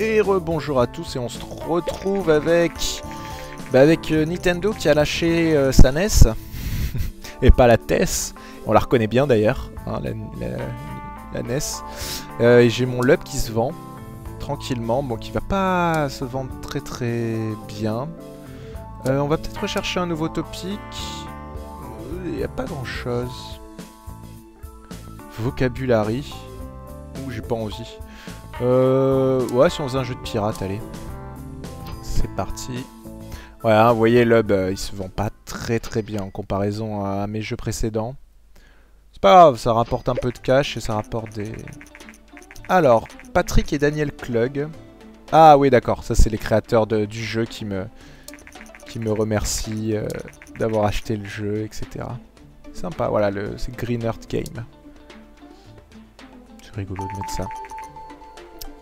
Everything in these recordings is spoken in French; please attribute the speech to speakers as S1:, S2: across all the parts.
S1: Et rebonjour à tous et on se retrouve avec bah avec euh, Nintendo qui a lâché euh, sa NES et pas la TES. On la reconnaît bien d'ailleurs, hein, la, NES. Euh, et j'ai mon Lub qui se vend tranquillement, bon qui va pas se vendre très très bien. On va peut-être rechercher un nouveau topic. Il n'y a pas grand chose. Vocabulary. Ouh, j'ai pas envie. Euh, ouais, si on faisait un jeu de pirate, allez. C'est parti. Ouais, hein, vous voyez, Lub, euh, il se vend pas très très bien en comparaison à mes jeux précédents. C'est pas grave, ça rapporte un peu de cash et ça rapporte des... Alors, Patrick et Daniel Klug. Ah oui, d'accord, ça c'est les créateurs du jeu qui me, qui me remercient euh, d'avoir acheté le jeu, etc. Sympa, voilà, c'est Green Earth Game. C'est rigolo de mettre ça.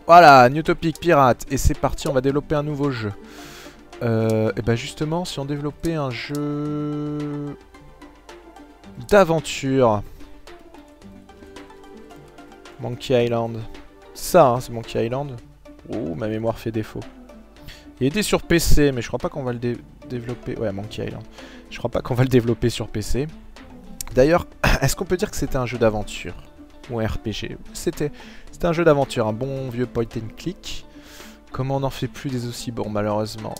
S1: Voilà, New Topic Pirate. Et c'est parti, on va développer un nouveau jeu. Euh, et ben justement, si on développait un jeu d'aventure. Monkey Island. Ça, hein, c'est Monkey Island. Oh, ma mémoire fait défaut. Il était sur PC, mais je crois pas qu'on va le dé- développer. Ouais, Monkey Island. Je crois pas qu'on va le développer sur PC. D'ailleurs, est-ce qu'on peut dire que c'était un jeu d'aventure? Ou un RPG C'était c'était un jeu d'aventure, un bon vieux point and click. Comment on n'en fait plus des aussi bons, malheureusement.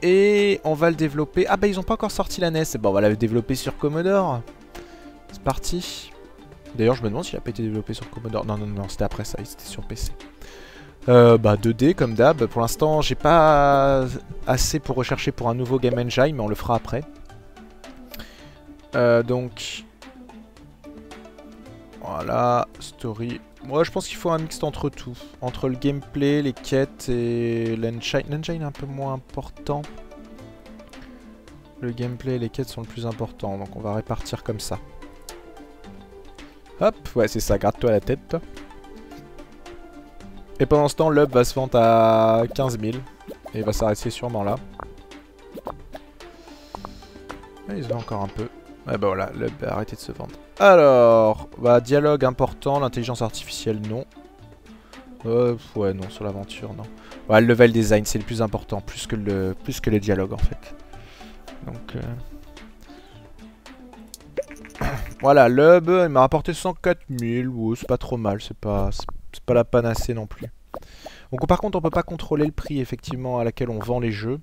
S1: Et on va le développer. Ah bah ils ont pas encore sorti la NES. Bon, on va la développer sur Commodore. C'est parti. D'ailleurs, je me demande s'il a pas été développé sur Commodore. Non, non, non, c'était après ça, c'était sur PC. Euh, bah 2D comme d'hab. Pour l'instant, j'ai pas assez pour rechercher pour un nouveau Game Engine, mais on le fera après. Euh, donc, voilà, story. Moi, je pense qu'il faut un mix entre tout. Entre le gameplay, les quêtes et l'engine. L'engine est un peu moins important. Le gameplay et les quêtes sont le plus important, donc on va répartir comme ça. Hop, ouais, c'est ça, gratte-toi la tête. Et pendant ce temps, l'hub va se vendre à 15 000. Et il va s'arrêter sûrement là. Ah, il se vend encore un peu. Ouais, bah voilà, l'hub a arrêté de se vendre. Alors, bah, dialogue important, l'intelligence artificielle, non. Euh, ouais, non, sur l'aventure, non. Ouais, le level design, c'est le plus important, plus que les dialogues, en fait. Donc, euh... voilà, l'hub, il m'a rapporté 104 000, ouais, c'est pas trop mal, c'est pas, c'est c'est pas la panacée non plus. Donc, par contre, on peut pas contrôler le prix, effectivement, à laquelle on vend les jeux.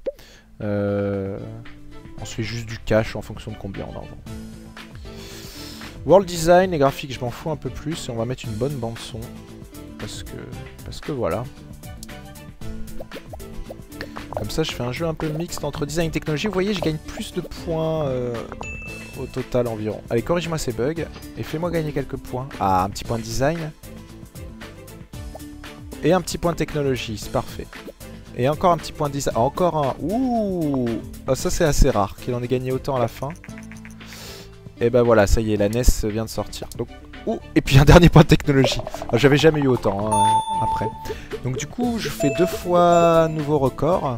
S1: Euh... On se fait juste du cash en fonction de combien on en vend. World design et graphique, je m'en fous un peu plus et on va mettre une bonne bande son parce que parce que voilà. Comme ça, je fais un jeu un peu mixte entre design et technologie. Vous voyez, je gagne plus de points euh, au total environ. Allez, corrige-moi ces bugs et fais-moi gagner quelques points. Ah, un petit point de design et un petit point de technologie, c'est parfait. Et encore un petit point de design. Encore un. Ouh Ah, Ça, c'est assez rare qu'il en ait gagné autant à la fin. Et ben voilà, ça y est, la NES vient de sortir. Donc, ouh, et puis un dernier point de technologie. Ah, J'avais jamais eu autant hein, après. Donc du coup, je fais deux fois nouveau record.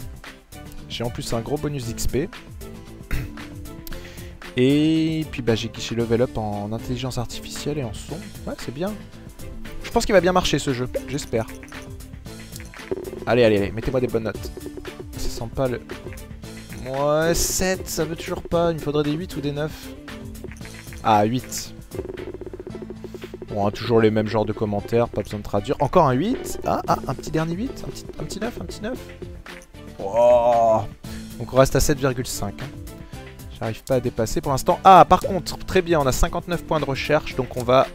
S1: J'ai en plus un gros bonus d'XP. Et puis bah, j'ai j'ai level up en intelligence artificielle et en son. Ouais, c'est bien. Je pense qu'il va bien marcher ce jeu, j'espère. Allez, allez, allez, mettez-moi des bonnes notes. Ça sent pas le... Ouais, 7, ça veut toujours pas. Il me faudrait des 8 ou des 9. Ah, 8. Bon, hein, toujours les mêmes genres de commentaires, pas besoin de traduire. Encore un 8. Ah, ah, un petit dernier 8. Un petit, un petit 9, un petit 9. Oh. Donc on reste à 7,5. hein. J'arrive pas à dépasser pour l'instant. Ah, par contre, très bien, on a 59 points de recherche. Donc on va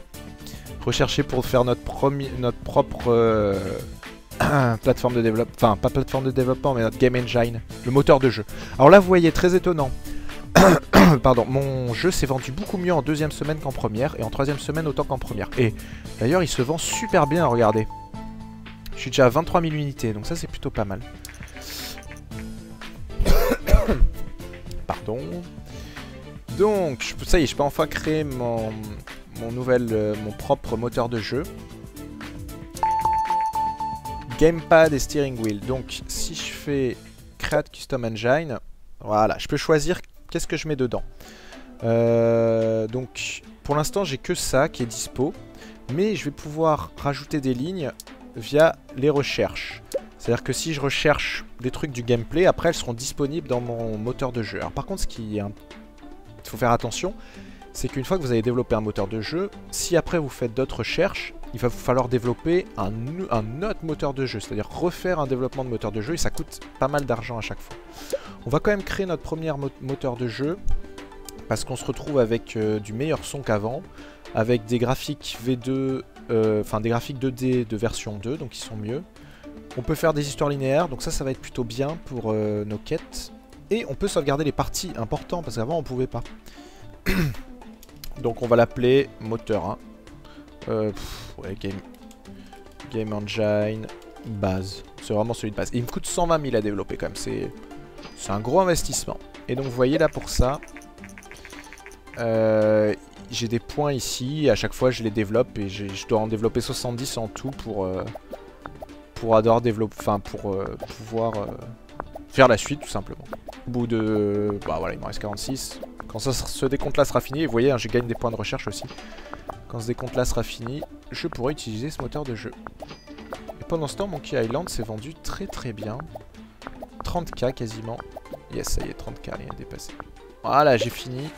S1: rechercher pour faire notre, premier, notre propre euh, plateforme de développement. Enfin, pas plateforme de développement, mais notre game engine. Le moteur de jeu. Alors là, vous voyez, très étonnant. Pardon, mon jeu s'est vendu beaucoup mieux en deuxième semaine qu'en première, et en troisième semaine autant qu'en première. Et d'ailleurs, il se vend super bien, regardez. Je suis déjà à 23 000 unités, donc ça c'est plutôt pas mal. Pardon. Donc, ça y est, je peux enfin créer mon, mon nouvel, euh, mon propre moteur de jeu. Gamepad et steering wheel. Donc, si je fais Create Custom Engine, voilà, je peux choisir qu'est-ce que je mets dedans. Euh, donc, pour l'instant, j'ai que ça qui est dispo. Mais je vais pouvoir rajouter des lignes via les recherches. C'est-à-dire que si je recherche des trucs du gameplay, après elles seront disponibles dans mon moteur de jeu. Alors par contre, ce qui faut faire attention, c'est qu'une fois que vous avez développé un moteur de jeu, si après vous faites d'autres recherches, il va falloir développer un, autre moteur de jeu, c'est-à-dire refaire un développement de moteur de jeu, et ça coûte pas mal d'argent à chaque fois. On va quand même créer notre premier moteur de jeu, parce qu'on se retrouve avec euh, du meilleur son qu'avant, avec des graphiques V2, euh, enfin des graphiques 2D de version 2, donc ils sont mieux. On peut faire des histoires linéaires, donc ça, ça va être plutôt bien pour euh, nos quêtes. Et on peut sauvegarder les parties importantes, parce qu'avant on pouvait pas. donc on va l'appeler moteur 1. Ouais, game, game Engine, base. C'est vraiment celui de base. il me coûte 120 000 à développer quand même, c'est un gros investissement. Et donc vous voyez là pour ça, euh, j'ai des points ici, à chaque fois je les développe et je dois en développer 70 en tout pour euh, pour adore développer, enfin pour euh, pouvoir faire la suite tout simplement. Au bout de, bah voilà, il me reste 46. Quand ça, ce décompte là sera fini, vous voyez, hein, je gagne des points de recherche aussi. Quand ce décompte là sera fini, je pourrai utiliser ce moteur de jeu. Et pendant ce temps, Monkey Island s'est vendu très très bien. 30k quasiment. Yes, ça y est, 30k, rien dépassé. Voilà, j'ai fini.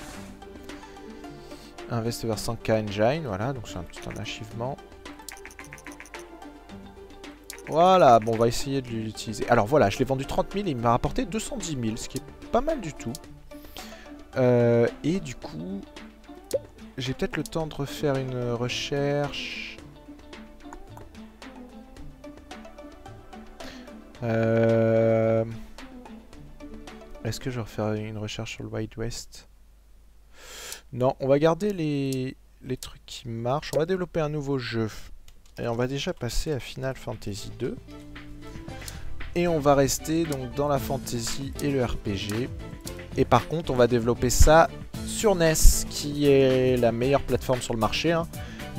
S1: Invest vers 100k engine, voilà, donc c'est un petit un. Voilà, bon, on va essayer de l'utiliser. Alors voilà, je l'ai vendu 30 000 et il m'a rapporté 210 000, ce qui est pas mal du tout. Euh, et du coup, j'ai peut-être le temps de refaire une recherche. Euh, est-ce que je vais refaire une recherche sur le Wild West? Non, on va garder les, les trucs qui marchent. On va développer un nouveau jeu. Et on va déjà passer à Final Fantasy 2. Et on va rester donc dans la fantasy et le RPG. Et par contre, on va développer ça sur NES, qui est la meilleure plateforme sur le marché. Hein.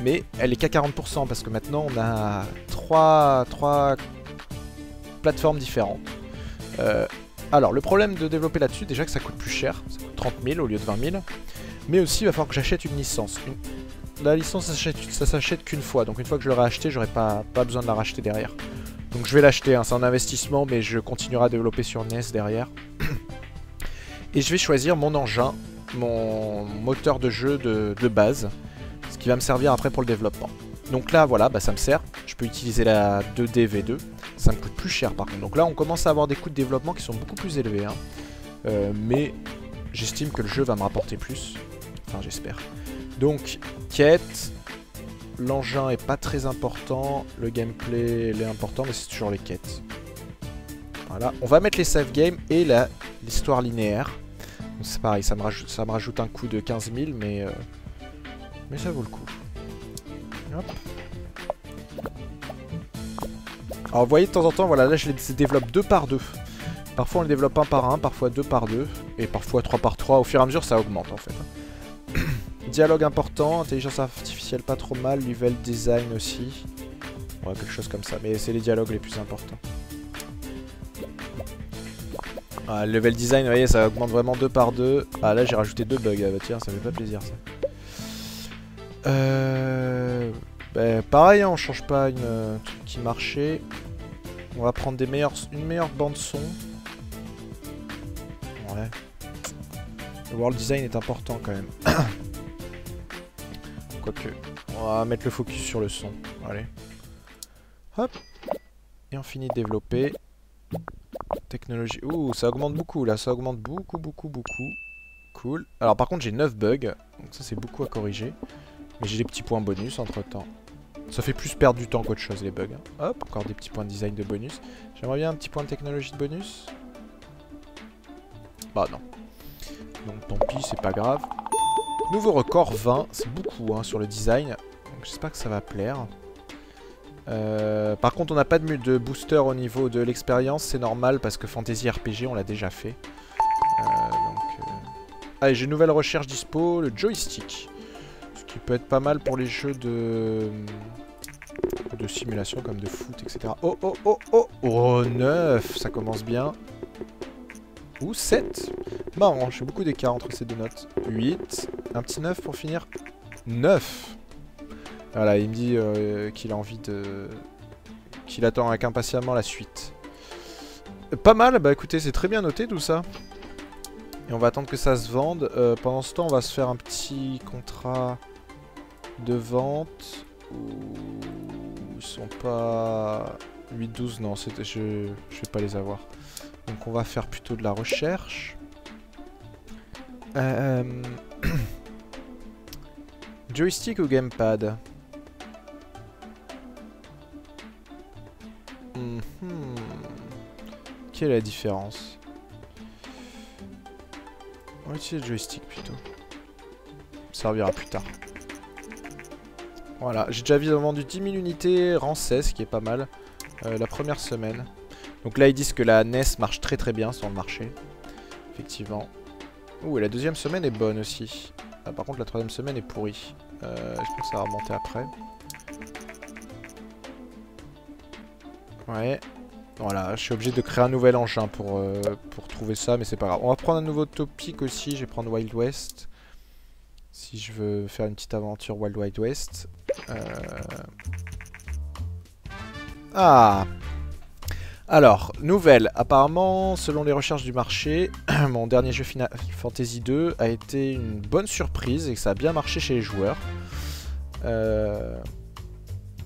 S1: Mais elle est qu'à 40% parce que maintenant on a 3, 3 plateformes différentes. Euh, alors, le problème de développer là-dessus, déjà que ça coûte plus cher. Ça coûte 30 000 au lieu de 20 000. Mais aussi, il va falloir que j'achète une licence. La licence, ça s'achète qu'une fois. Donc une fois que je l'aurai acheté, j'aurai pas, pas besoin de la racheter derrière. Donc je vais l'acheter, hein. c'est un investissement, mais je continuerai à développer sur NES derrière. Et je vais choisir mon engin, mon moteur de jeu de, base, ce qui va me servir après pour le développement. Donc là, voilà, bah, ça me sert. Je peux utiliser la 2D V2. Ça me coûte plus cher par contre. Donc là, on commence à avoir des coûts de développement qui sont beaucoup plus élevés. Hein. Euh, mais j'estime que le jeu va me rapporter plus. Enfin, j'espère. Donc, quête. L'engin est pas très important. Le gameplay est important, mais c'est toujours les quêtes. Voilà. On va mettre les save games et l'histoire linéaire. C'est pareil, ça me, rajoute, ça me rajoute un coût de 15 000, mais, euh, mais ça vaut le coup. Hop. Alors vous voyez de temps en temps, voilà, là je les développe deux par deux. Parfois on le développe un par un, parfois deux par deux, et parfois trois par trois. Au fur et à mesure ça augmente en fait. Dialogue important, intelligence artificielle pas trop mal, level design aussi. Ouais, quelque chose comme ça, mais c'est les dialogues les plus importants. Ah, level design, vous voyez, ça augmente vraiment deux par deux. Ah, là j'ai rajouté deux bugs, ah, bah, tiens, ça fait pas plaisir ça. Euh... Bah, pareil, hein, on change pas une euh, truc qui marchait. On va prendre une meilleure bande son. Ouais. Le world design est important quand même. Quoique, on va mettre le focus sur le son. Allez. Hop. Et on finit de développer. Technologie. Ouh, ça augmente beaucoup là. Ça augmente beaucoup, beaucoup, beaucoup. Cool. Alors par contre, j'ai 9 bugs. Donc ça, c'est beaucoup à corriger. Mais j'ai des petits points bonus entre temps. Ça fait plus perdre du temps qu'autre chose les bugs. Hein. Hop, encore des petits points de design de bonus. J'aimerais bien un petit point de technologie de bonus. Bah non. Donc tant pis, c'est pas grave. Nouveau record 20, c'est beaucoup hein, sur le design. Donc j'espère que ça va plaire. Euh, par contre, on n'a pas de, booster au niveau de l'expérience, c'est normal parce que Fantasy RPG, on l'a déjà fait. Euh, euh, Allez, j'ai une nouvelle recherche dispo, le joystick. Ce qui peut être pas mal pour les jeux de de simulation comme de foot, etc. Oh, oh, oh, oh Oh, 9 Ça commence bien. Ou 7 Marrant, j'ai beaucoup d'écart entre ces deux notes. 8. Un petit 9 pour finir. 9 Voilà, il me dit euh, qu'il a envie de... Qu'il attend avec impatiemment la suite. Pas mal, bah écoutez, c'est très bien noté tout ça. Et on va attendre que ça se vende. Euh, pendant ce temps, on va se faire un petit contrat de vente. Ils sont pas... 8-12, non, je, je vais pas les avoir. Donc on va faire plutôt de la recherche. Euh, joystick ou gamepad? La différence? On va utiliser le joystick plutôt. Ça servira plus tard. Voilà, j'ai déjà vendu 10 000 unités, rang 16, qui est pas mal, euh, la première semaine. Donc là, ils disent que la NES marche très très bien sur le marché. Effectivement. Ouh, et la deuxième semaine est bonne aussi. Ah, par contre, la troisième semaine est pourrie. Euh, je pense que ça va remonter après. Ouais. Voilà, je suis obligé de créer un nouvel engin pour, euh, pour trouver ça, mais c'est pas grave. On va prendre un nouveau topic aussi, je vais prendre Wild West. Si je veux faire une petite aventure Wild Wild West. Euh... Ah alors, nouvelle. Apparemment, selon les recherches du marché, mon dernier jeu Final Fantasy 2 a été une bonne surprise et que ça a bien marché chez les joueurs. Euh,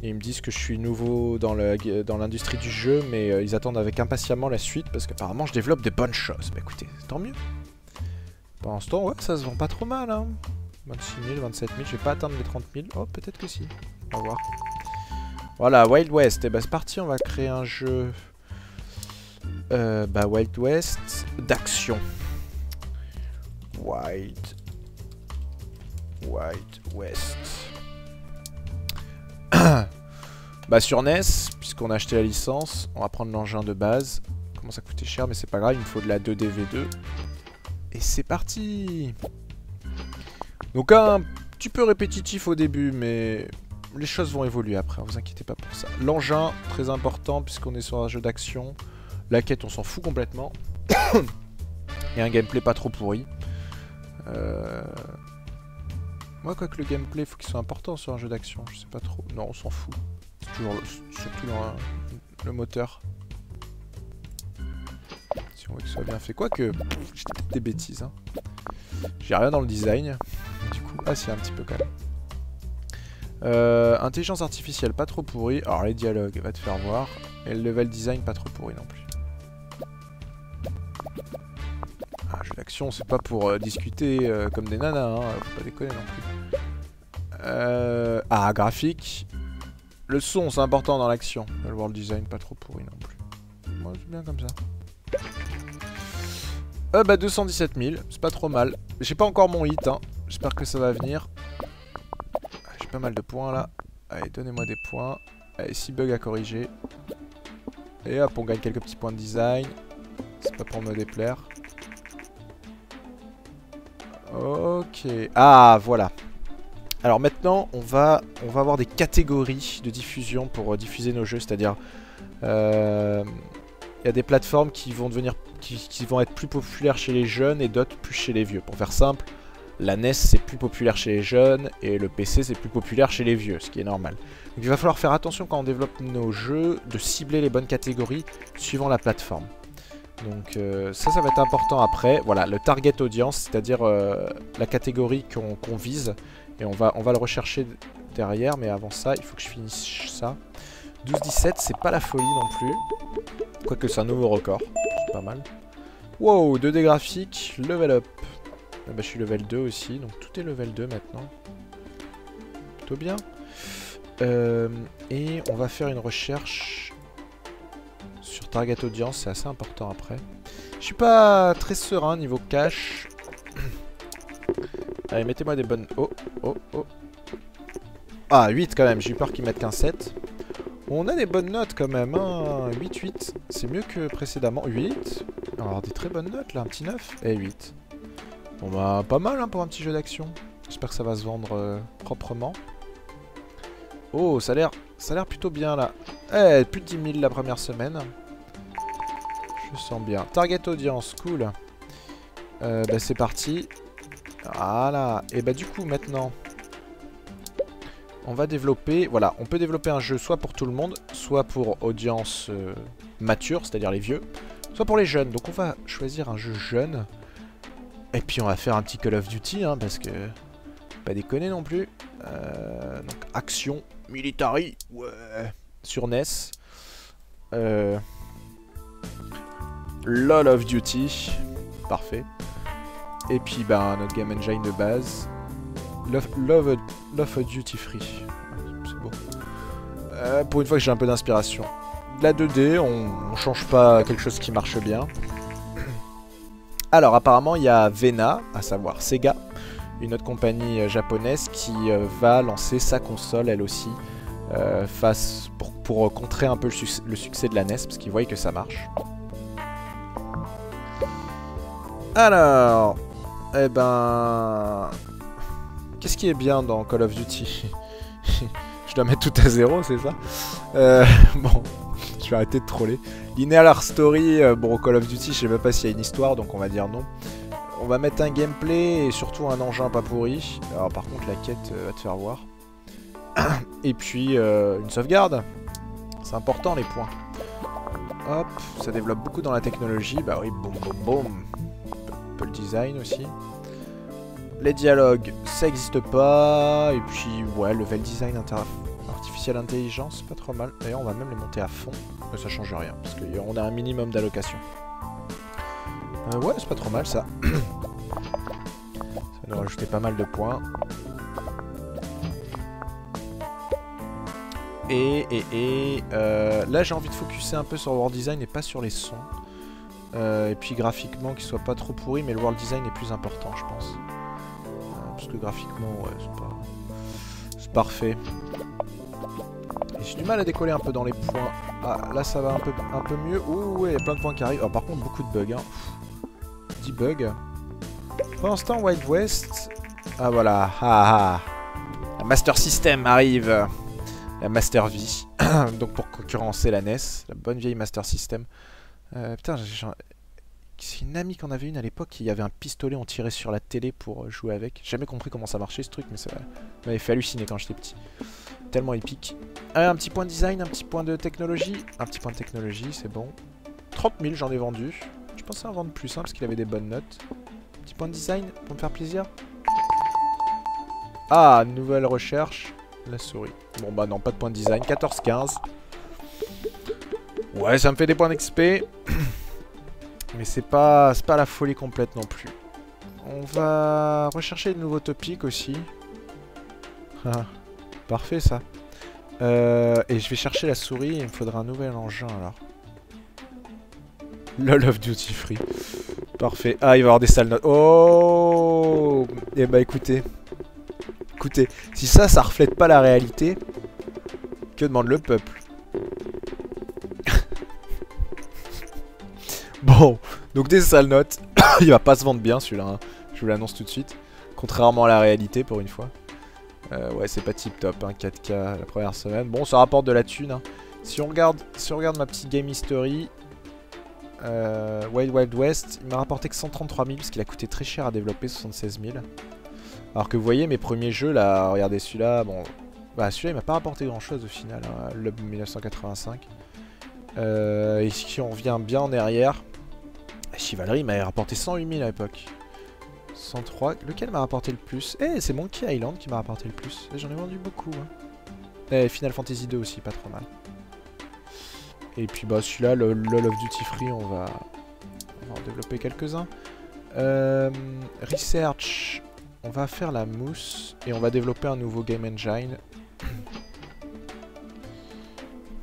S1: ils me disent que je suis nouveau dans l'industrie du jeu, mais euh, ils attendent avec impatiemment la suite parce qu'apparemment je développe des bonnes choses. Bah écoutez, tant mieux. Pendant ce temps, ouais, ça se vend pas trop mal. Hein. 26 000, 27 000, je vais pas atteindre les 30 000. Oh, peut-être que si. On va voir. Voilà, Wild West. Et eh bah ben, c'est parti, on va créer un jeu euh, bah Wild West d'action. Wild Wild West. bah sur NES, puisqu'on a acheté la licence, on va prendre l'engin de base. Comment ça coûtait cher, mais c'est pas grave, il me faut de la 2DV2. Et c'est parti Donc un petit peu répétitif au début, mais les choses vont évoluer après, vous inquiétez pas pour ça. L'engin, très important, puisqu'on est sur un jeu d'action. La quête, on s'en fout complètement. Et un gameplay pas trop pourri. Euh... Moi, quoi que le gameplay, faut qu'il soit important sur un jeu d'action. Je sais pas trop. Non, on s'en fout. Toujours surtout dans le moteur. Si on veut qu'il soit bien fait. Quoique, j'ai des bêtises. Hein. J'ai rien dans le design. Du coup, ah, c'est un petit peu quand même. Euh, intelligence artificielle, pas trop pourri. Alors les dialogues, va te faire voir. Et le level design, pas trop pourri non plus. Un jeu d'action, c'est pas pour euh, discuter euh, comme des nanas, hein, faut pas déconner non plus. Ah, graphique. Le son, c'est important dans l'action. Le world design, pas trop pourri non plus. Moi, c'est bien comme ça. Euh, bah 217 000, c'est pas trop mal. J'ai pas encore mon hit, hein. J'espère que ça va venir. J'ai pas mal de points là. Allez, donnez-moi des points. Allez, 6 bugs à corriger. Et hop, on gagne quelques petits points de design. C'est pas pour me déplaire. Ok. Ah, voilà. Alors maintenant, on va, avoir des catégories de diffusion pour euh, diffuser nos jeux. C'est-à-dire, euh, il y a des plateformes qui vont devenir, qui, vont être plus populaires chez les jeunes et d'autres plus chez les vieux. Pour faire simple, la NES c'est plus populaire chez les jeunes et le PC c'est plus populaire chez les vieux, ce qui est normal. Donc il va falloir faire attention quand on développe nos jeux de cibler les bonnes catégories suivant la plateforme. Donc euh, ça, ça va être important après. Voilà, le target audience, c'est-à-dire la catégorie qu'on vise. Et on va, on va le rechercher derrière, mais avant ça, il faut que je finisse ça. 12-17, c'est pas la folie non plus. Quoique c'est un nouveau record, c'est pas mal. Wow, 2D graphique, level up. Ah bah, je suis level 2 aussi, donc tout est level 2 maintenant. Plutôt bien. Euh, et on va faire une recherche sur target audience, c'est assez important après. Je suis pas très serein niveau cash. Allez, mettez-moi des bonnes... Oh, oh, oh. Ah, 8 quand même, j'ai eu peur qu'ils mettent qu'un 7. On a des bonnes notes quand même, hein. 8, 8. C'est mieux que précédemment. 8. Alors des très bonnes notes là, un petit 9. Et 8. Bon bah, pas mal hein, pour un petit jeu d'action. J'espère que ça va se vendre euh, proprement. Oh, ça a l'air ça a l'air plutôt bien là. Eh, plus de 10 000 la première semaine. Je sens bien. Target audience, cool. Euh, bah, c'est parti. Voilà. Et bah du coup maintenant, on va développer... Voilà, on peut développer un jeu soit pour tout le monde, soit pour audience euh, mature, c'est-à-dire les vieux, soit pour les jeunes. Donc on va choisir un jeu jeune. Et puis on va faire un petit Call of Duty, hein, parce que... Pas déconner non plus. Euh, donc action, military, ouais, sur NES. Euh, LOL of Duty, parfait. Et puis bah, notre game engine de base. Love, Love, Love Duty Free. C'est beau. Euh, pour une fois que j'ai un peu d'inspiration. La 2D, on, on change pas quelque chose qui marche bien. Alors apparemment il y a Vena, à savoir Sega, une autre compagnie euh, japonaise qui euh, va lancer sa console elle aussi face pour, pour contrer un peu le, le succès de la NES parce qu'ils voient que ça marche. Alors, eh ben, qu'est-ce qui est bien dans Call of Duty Je dois mettre tout à zéro, c'est ça Euh, Bon, je vais arrêter de troller. Linear Story, euh, bon, Call of Duty, je sais même pas s'il y a une histoire, donc on va dire non. On va mettre un gameplay et surtout un engin pas pourri. Alors par contre, la quête euh, va te faire voir. Et puis, une sauvegarde. C'est important, les points. Hop, ça développe beaucoup dans la technologie. Bah oui, boum, boum, boum. Le design aussi. Les dialogues, ça existe pas. Et puis, ouais, level design artificielle intelligence, pas trop mal. D'ailleurs, on va même les monter à fond. Mais ça change rien, parce qu'on a un minimum d'allocation. Euh, ouais, c'est pas trop mal ça. ça nous rajouter pas mal de points. Et, et, et euh, là j'ai envie de focuser un peu sur le design et pas sur les sons. Euh, et puis graphiquement qu'il soit pas trop pourri, mais le world design est plus important je pense. Euh, parce que graphiquement, ouais, c'est pas... C'est parfait. J'ai du mal à décoller un peu dans les points. Ah, là ça va un peu, mieux. Ouh, ouais, il y a plein de points qui arrivent. Ah, par contre, beaucoup de bugs. Hein. Pff, 10 bugs. Ce temps, Wild West... Ah voilà, ah, ah. La Master System arrive. La Master V. Donc pour concurrencer la NES. La bonne vieille Master System. Euh, putain, c'est une amie qu'on avait une à l'époque, il y avait un pistolet, on tirait sur la télé pour euh, jouer avec. J'ai jamais compris comment ça marchait ce truc, mais ça m'avait fait halluciner quand j'étais petit. Tellement épique. Ah, un petit point de design, un petit point de technologie. Un petit point de technologie, c'est bon. 30 000, j'en ai vendu. Je pensais en vendre plus, hein, parce qu'il avait des bonnes notes. Petit point de design, pour me faire plaisir. Ah, nouvelle recherche. La souris. Bon bah non, pas de point de design. 14-15. Ouais, ça me fait des points d'XP. Mais c'est pas, pas la folie complète non plus. On va rechercher de nouveaux topics aussi. Ah, parfait ça. Euh, et je vais chercher la souris, il me faudra un nouvel engin alors. LOL of Duty Free. Parfait. Ah, il va y avoir des sales notes. Oh Eh bah écoutez. Écoutez, si ça, ça reflète pas la réalité, que demande le peuple? Donc des sales notes. il va pas se vendre bien celui-là, hein. je vous l'annonce tout de suite. Contrairement à la réalité pour une fois. Euh, ouais, c'est pas tip top, hein, 4K la première semaine. Bon, ça rapporte de la thune. hein. Si on regarde, si on regarde ma petite game history, euh, Wild Wild West, il m'a rapporté que 133 000 parce qu'il a coûté très cher à développer, 76 000. Alors que vous voyez mes premiers jeux là, regardez celui-là, bon, bah celui-là il m'a pas rapporté grand chose au final, hein, le 1985. Euh, et si on revient bien en arrière, Chivalry m'avait rapporté 108 000 à l'époque. 103, lequel m'a rapporté le plus? Eh, c'est Monkey Island qui m'a rapporté le plus. Et J'en ai vendu beaucoup. hein. Et Final Fantasy 2 aussi, pas trop mal. Et puis bah celui-là, le LOL of Duty Free, on va, on va en développer quelques-uns. Euh, research, on va faire la mousse et on va développer un nouveau game engine.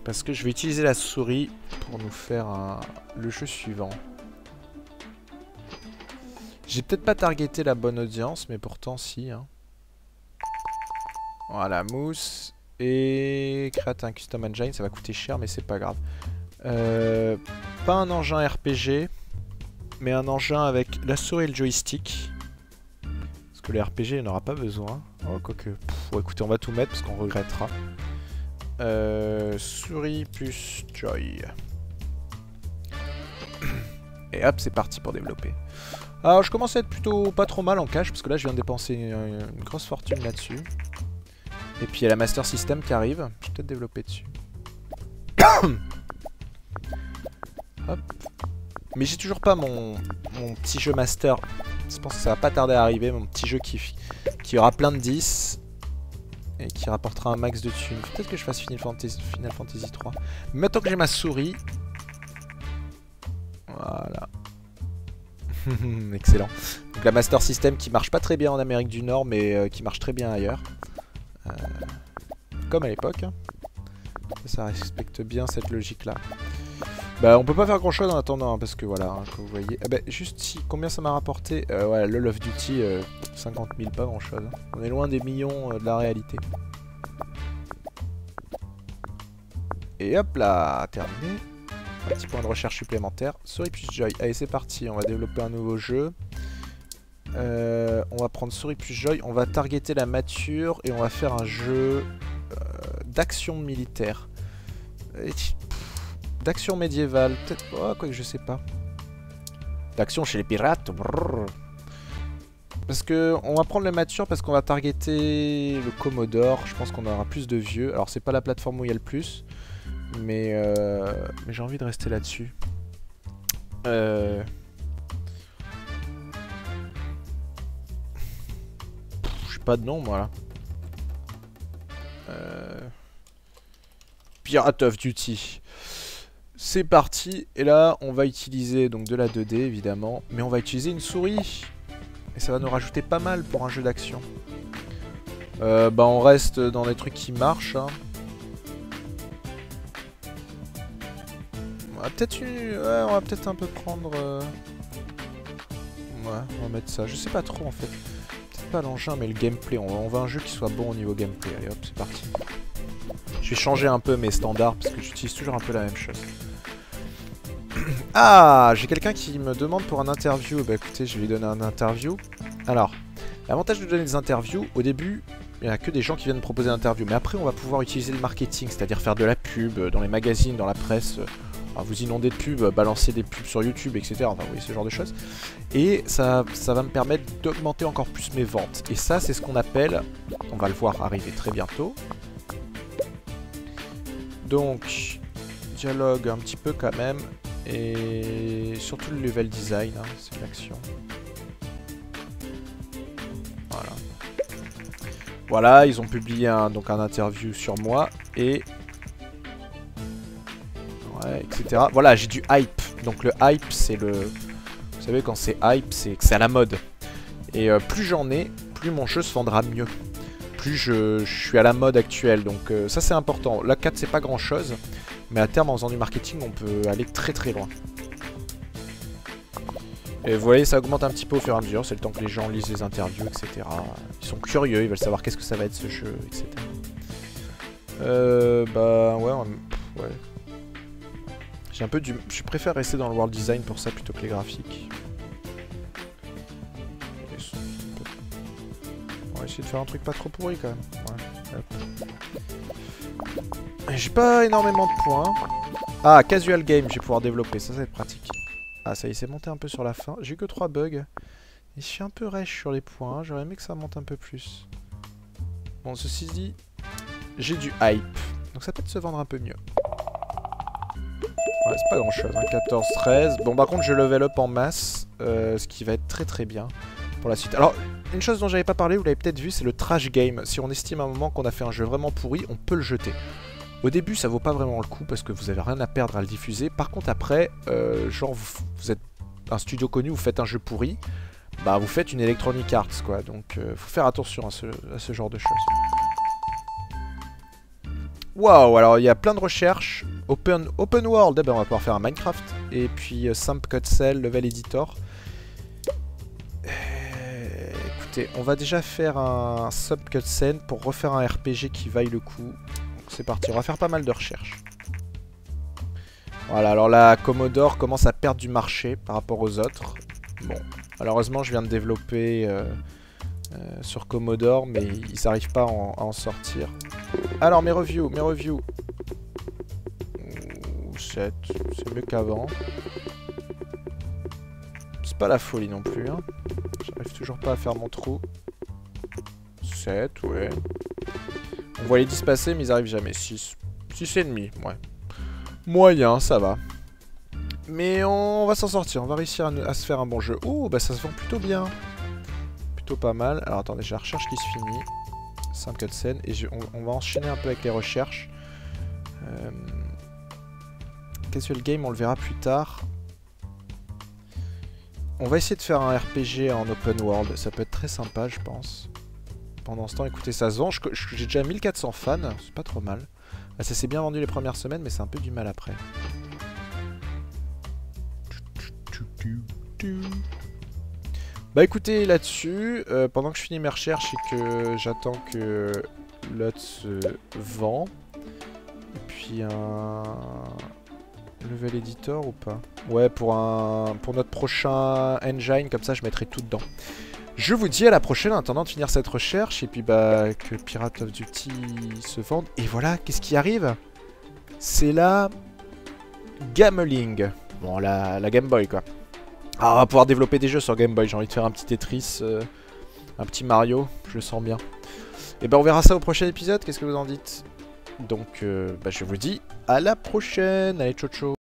S1: Parce que je vais utiliser la souris pour nous faire un- le jeu suivant. J'ai peut-être pas targeté la bonne audience, mais pourtant si. hein. Voilà, mousse. Et créate un custom engine, ça va coûter cher, mais c'est pas grave. Euh, pas un engin RPG, mais un engin avec la souris et le joystick. Parce que le RPG, il n'aura pas besoin. Oh, quoique, ouais, écoutez, on va tout mettre parce qu'on regrettera. Euh, souris plus joy. Et hop, c'est parti pour développer. Alors, je commence à être plutôt pas trop mal en cash, parce que là, je viens de dépenser une, grosse fortune là-dessus. Et puis, il y a la Master System qui arrive. Je vais peut-être développer dessus. Hop. Mais j'ai toujours pas mon, mon petit jeu master. Je pense que ça va pas tarder à arriver, mon petit jeu qui, aura plein de 10 et qui rapportera un max de thunes. Peut-être que je fasse Final Fantasy, Final Fantasy 3. Maintenant que j'ai ma souris... Voilà. Excellent. Donc la Master System qui marche pas très bien en Amérique du Nord, mais euh, qui marche très bien ailleurs. Euh, comme à l'époque. Hein. Ça respecte bien cette logique-là. Bah on peut pas faire grand chose en attendant hein, parce que voilà, hein, comme vous voyez. Ah bah, juste si, combien ça m'a rapporté euh, Ouais, le Love Duty, 50 000, pas grand chose. Hein. On est loin des millions de la réalité. Et hop là, terminé. Petit point de recherche supplémentaire. Souris plus Joy. Allez, c'est parti. On va développer un nouveau jeu. Euh, on va prendre Souris plus Joy. On va targeter la mature et on va faire un jeu euh, d'action militaire. D'action médiévale. Peut-être. Oh, quoi que je sais pas. D'action chez les pirates. Parce que on va prendre le mature parce qu'on va targeter le Commodore. Je pense qu'on aura plus de vieux. Alors c'est pas la plateforme où il y a le plus. Mais, euh, mais j'ai envie de rester là-dessus. Euh... Je pas de nom, moi, là. Euh... Pirate of Duty. C'est parti. Et là, on va utiliser donc de la 2D, évidemment. Mais on va utiliser une souris. Et ça va nous rajouter pas mal pour un jeu d'action. Euh, bah, on reste dans des trucs qui marchent, hein. Va peut-être ouais, on va peut-être un peu prendre... Euh, ouais, on va mettre ça. Je sais pas trop en fait. Peut-être pas l'engin, mais le gameplay. On va, on un jeu qui soit bon au niveau gameplay. Allez hop, c'est parti. Je vais changer un peu mes standards parce que j'utilise toujours un peu la même chose. Ah, j'ai quelqu'un qui me demande pour un interview. Bah écoutez, je vais lui donner un interview. Alors, l'avantage de donner des interviews, au début, il n'y a que des gens qui viennent proposer une interview. Mais après, on va pouvoir utiliser le marketing, c'est-à-dire faire de la pub dans les magazines, dans la presse, vous inonder de pubs, balancer des pubs sur YouTube, etc. Enfin, oui, ce genre de choses. Et ça, ça va me permettre d'augmenter encore plus mes ventes. Et ça, c'est ce qu'on appelle, on va le voir arriver très bientôt. Donc, dialogue un petit peu quand même. Et surtout le level design, hein, c'est l'action. Voilà. Voilà, ils ont publié donc un interview sur moi. Et etc. Voilà, j'ai du hype. Donc le hype, c'est le... Vous savez, quand c'est hype, c'est que c'est à la mode. Et euh, plus j'en ai, plus mon jeu se vendra mieux. Plus je, suis à la mode actuelle. Donc euh, ça, c'est important. La 4, c'est pas grand-chose. Mais à terme, en faisant du marketing, on peut aller très très loin. Et vous voyez, ça augmente un petit peu au fur et à mesure. C'est le temps que les gens lisent les interviews, etc. Ils sont curieux, ils veulent savoir qu'est-ce que ça va être ce jeu, etc. Euh, bah ouais, ouais. J'ai un peu du... Je préfère rester dans le world design pour ça plutôt que les graphiques. On va essayer de faire un truc pas trop pourri quand même. J'ai pas énormément de points. Ah, casual game, je vais pouvoir développer, ça, ça va être pratique. Ah, ça y est, c'est monté un peu sur la fin. J'ai que 3 bugs. Et je suis un peu rêche sur les points, j'aurais aimé que ça monte un peu plus. Bon, ceci dit, j'ai du hype. Donc ça peut se vendre un peu mieux. C'est pas grand chose, hein, 14, 13. Bon, par contre, je level up en masse, euh, ce qui va être très très bien pour la suite. Alors, une chose dont j'avais pas parlé, vous l'avez peut-être vu, c'est le trash game. Si on estime à un moment qu'on a fait un jeu vraiment pourri, on peut le jeter. Au début, ça vaut pas vraiment le coup parce que vous avez rien à perdre à le diffuser. Par contre, après, euh, genre, vous, êtes un studio connu, vous faites un jeu pourri, bah vous faites une Electronic Arts, quoi. Donc, euh, faut faire attention à ce genre de choses. Waouh, alors il y a plein de recherches. Open, open World, eh ben, on va pouvoir faire un Minecraft. Et puis euh, Simp Cell, Level Editor. Euh, écoutez, on va déjà faire un Sub Cutscene pour refaire un RPG qui vaille le coup. C'est parti, on va faire pas mal de recherches. Voilà, alors la Commodore commence à perdre du marché par rapport aux autres. Bon, malheureusement je viens de développer euh, sur Commodore, mais ils n'arrivent pas à en sortir. Alors, mes reviews, mes reviews. 7, c'est mieux qu'avant. C'est pas la folie non plus, hein. J'arrive toujours pas à faire mon trou. 7, ouais. On voit les 10 passer, mais ils arrivent jamais. 6. 6 et demi, ouais. Moyen, ça va. Mais on va s'en sortir, on va réussir à, se faire un bon jeu. Oh, bah ça se vend plutôt bien. Pas mal. Alors attendez, j'ai la recherche qui se finit. 5 cutscenes. Et on, va enchaîner un peu avec les recherches. Euh, casual game, on le verra plus tard. On va essayer de faire un RPG en open world. Ça peut être très sympa, je pense. Pendant ce temps, écoutez, ça se vend. J'ai déjà 1400 fans. C'est pas trop mal. Ah, ça s'est bien vendu les premières semaines, mais c'est un peu du mal après. Bah écoutez, là-dessus, euh, pendant que je finis mes recherches et que j'attends que l'autre se vend, et puis un level editor ou pas? Ouais, pour un pour notre prochain engine, comme ça je mettrai tout dedans. Je vous dis à la prochaine en attendant de finir cette recherche et puis bah que Pirate of Duty se vende. Et voilà, qu'est-ce qui arrive? C'est la Gameling. Bon, la, la Game Boy quoi. Ah, on va pouvoir développer des jeux sur Game Boy. J'ai envie de faire un petit Tetris, euh, un petit Mario. Je le sens bien. Et ben on verra ça au prochain épisode. Qu'est-ce que vous en dites? Donc, euh, bah, je vous dis à la prochaine. Allez, ciao ciao.